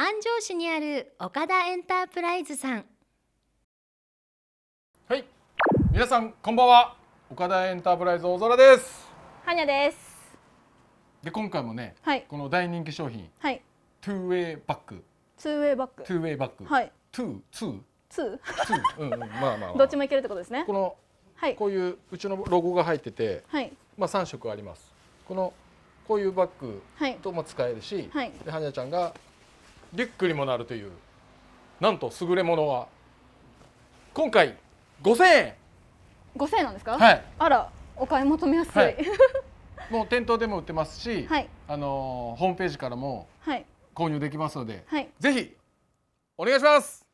安城市にある岡田エンタープライズさんはい皆さんこんばんは岡田エンタープライズ大空ですはにゃです。で今回もねはいこの大人気商品はい。トゥーウェイバッグツーウェイバッグ。トゥーウェイバッグはい。トゥーツーツー。ツーうんうんまあまあ、まあ、どっちもいけるってことですねこ。のはい。こういううちのロゴが入っててはい。まあ三色ありますこのこういうバッグはい。とも使えるし、はい。ではにゃちゃんがリュックにもなるというなんと優れものは今回5000円五千円なんですか？はいあら、お買い求めやすい。ははいい。もう店頭でも売ってますし、はい。あのーホームページからもはい。購入できますのではい。ぜひお願いします